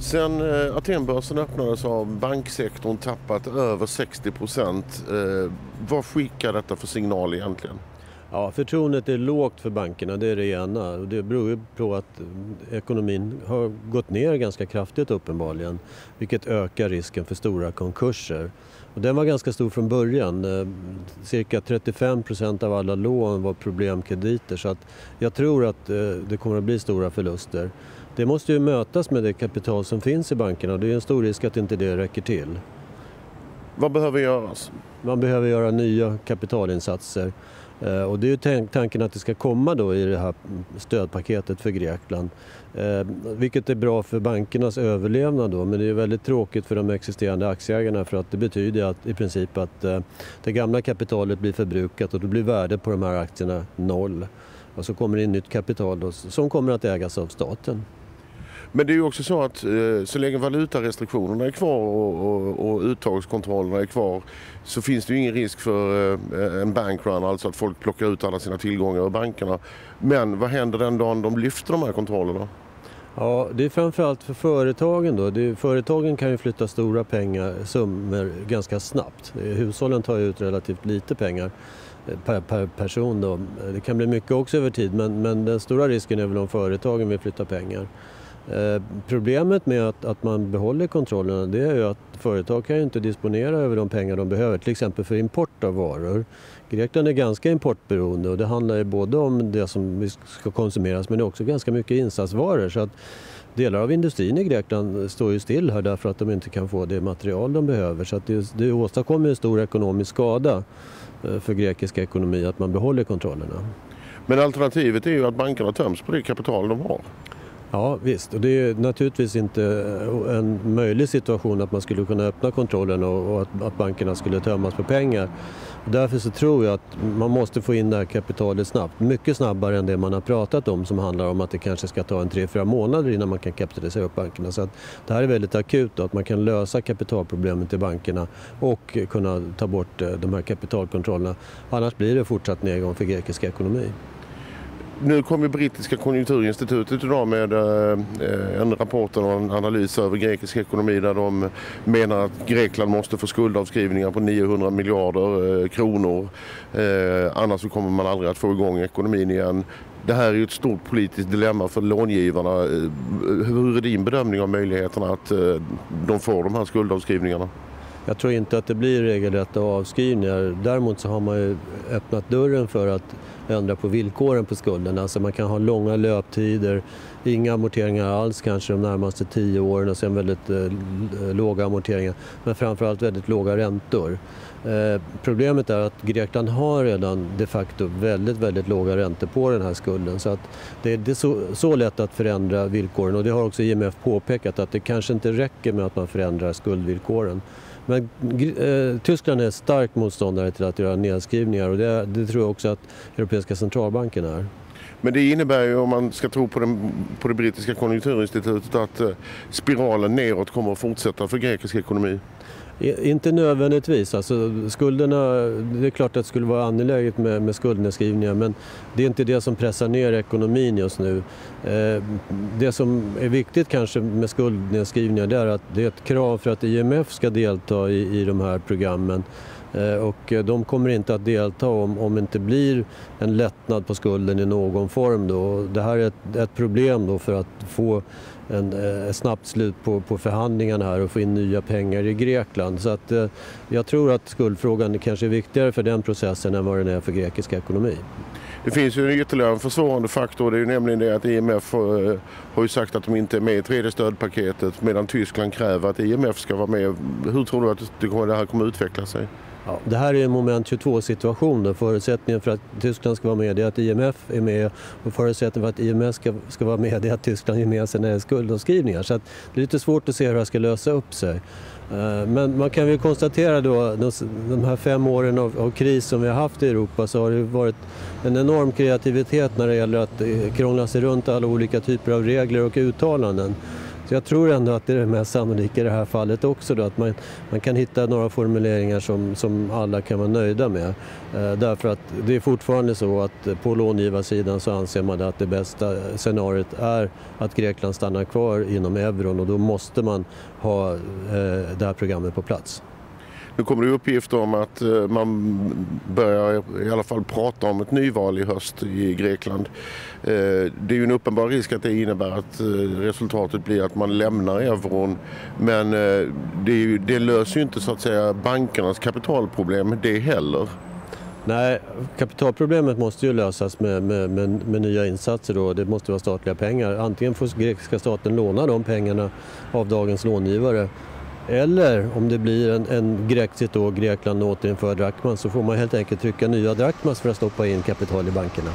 Sen eh, Atenbörsen öppnades har banksektorn tappat över 60 procent. Eh, vad skickar detta för signal egentligen? Ja, förtroendet är lågt för bankerna, det är det ena. Det beror ju på att eh, ekonomin har gått ner ganska kraftigt uppenbarligen, vilket ökar risken för stora konkurser. Och den var ganska stor från början. Cirka 35 procent av alla lån var problemkrediter så att jag tror att det kommer att bli stora förluster. Det måste ju mötas med det kapital som finns i bankerna och det är en stor risk att inte det räcker till. Vad behöver göras? Man behöver göra nya kapitalinsatser. Eh, och det är tanken att det ska komma då i det här stödpaketet för Grekland. Eh, vilket är bra för bankernas överlevnad då, men det är väldigt tråkigt för de existerande aktieägarna för att det betyder att, i princip att eh, det gamla kapitalet blir förbrukat och då blir värdet på de här aktierna noll. Och så kommer det in nytt kapital då, som kommer att ägas av staten. Men det är ju också så att eh, så länge valutarestriktionerna är kvar och, och, och uttagskontrollerna är kvar så finns det ju ingen risk för eh, en bankrun, alltså att folk plockar ut alla sina tillgångar ur bankerna. Men vad händer den dagen de lyfter de här kontrollerna? Ja, det är framförallt för företagen då. Det är, företagen kan ju flytta stora pengar, summor ganska snabbt. Hushållen tar ju ut relativt lite pengar eh, per, per, person då. Det kan bli mycket också över tid men, men den stora risken är väl om företagen vill flytta pengar. Eh, problemet med att, att man behåller kontrollerna det är ju att företag kan ju inte disponera över de pengar de behöver, till exempel för import av varor. Grekland är ganska importberoende och det handlar ju både om det som ska konsumeras men också ganska mycket insatsvaror. Så att delar av industrin i Grekland står ju still här därför att de inte kan få det material de behöver. Så att det, det åstadkommer en stor ekonomisk skada eh, för grekisk ekonomi att man behåller kontrollerna. Men alternativet är ju att bankerna töms på det kapital de har. Ja visst, och det är naturligtvis inte eh, en möjlig situation att man skulle kunna öppna kontrollen och, att, att bankerna skulle tömmas på pengar. Därför så tror jag att man måste få in det här kapitalet snabbt. Mycket snabbare än det man har pratat om som handlar om att det kanske ska ta en 3-4 månader innan man kan kapitalisera upp bankerna. Så att det här är väldigt akut då, att man kan lösa kapitalproblemet i bankerna och kunna ta bort eh, de här kapitalkontrollerna. Annars blir det fortsatt nedgång för grekisk ekonomi. Nu kom ju brittiska konjunkturinstitutet idag med eh, en rapport och en analys över grekisk ekonomi där de menar att Grekland måste få skuldavskrivningar på 900 miljarder eh, kronor. Eh, annars så kommer man aldrig att få igång ekonomin igen. Det här är ju ett stort politiskt dilemma för långivarna. Hur är din bedömning av möjligheterna att de får de här skuldavskrivningarna? Jag tror inte att det blir regelrätta avskrivningar. Däremot så har man ju öppnat dörren för att ändra på villkoren på skulden. Alltså man kan ha långa löptider, inga amorteringar alls kanske de närmaste tio åren och sen väldigt eh, låga amorteringar. Men framförallt väldigt låga räntor. Eh, problemet är att Grekland har redan de facto väldigt, väldigt låga räntor på den här skulden. Så att det är, det är så, så, lätt att förändra villkoren och det har också IMF påpekat att det kanske inte räcker med att man förändrar skuldvillkoren. Men eh, Tyskland är stark motståndare till att göra nedskrivningar och det, det tror jag också att Europeiska centralbanken är. Men det innebär ju om man ska tro på, den, på det brittiska konjunkturinstitutet att eh, spiralen neråt kommer att fortsätta för grekisk ekonomi? Inte nödvändigtvis. Alltså, skulderna, det är klart att det skulle vara angeläget med, med skuldnedskrivningar men det är inte det som pressar ner ekonomin just nu. Eh, det som är viktigt kanske med skuldnedskrivningar det är att det är ett krav för att IMF ska delta i, i de här programmen. Eh, och eh, de kommer inte att delta om, om det inte blir en lättnad på skulden i någon form. Då. Det här är ett, ett problem då för att få en, eh, ett snabbt slut på, på förhandlingarna här och få in nya pengar i Grekland. Så att, eh, jag tror att skuldfrågan kanske är viktigare för den processen än vad den är för grekisk ekonomi. Det finns ju ytterligare en försvårande faktor. Det är ju nämligen det att IMF har ju sagt att de inte är med i tredje stödpaketet medan Tyskland kräver att IMF ska vara med. Hur tror du att det här kommer att utveckla sig? Ja, det här är en moment 22 situation. Förutsättningen för att Tyskland ska vara med är att IMF är med och förutsättningen för att IMF ska, ska vara med är att Tyskland ger med sina skuldavskrivningar. Så det är lite svårt att se hur det här ska lösa upp sig. Eh, men man kan väl konstatera då de här fem åren av, av, kris som vi har haft i Europa så har det varit en enorm kreativitet när det gäller att eh, krångla sig runt alla olika typer av regler och uttalanden. Så jag tror ändå att det är det mest sannolika i det här fallet också då, att man, man kan hitta några formuleringar som, som alla kan vara nöjda med. Eh, därför att det är fortfarande så att på långivarsidan så anser man att det bästa scenariot är att Grekland stannar kvar inom euron och då måste man ha eh, det här programmet på plats. Nu kommer det uppgifter om att eh, man börjar i alla fall prata om ett nyval i höst i Grekland. Eh, det är ju en uppenbar risk att det innebär att eh, resultatet blir att man lämnar euron. Men det, ju, det löser ju inte så att säga bankernas kapitalproblem det heller. Nej, kapitalproblemet måste ju lösas med, med, med, med, nya insatser. Då. Det måste vara statliga pengar. Antingen får grekiska staten låna de pengarna av dagens långivare eller om det blir en, en Grexit då, Grekland återinför drakman så får man helt enkelt trycka nya drakmas för att stoppa in kapital i bankerna.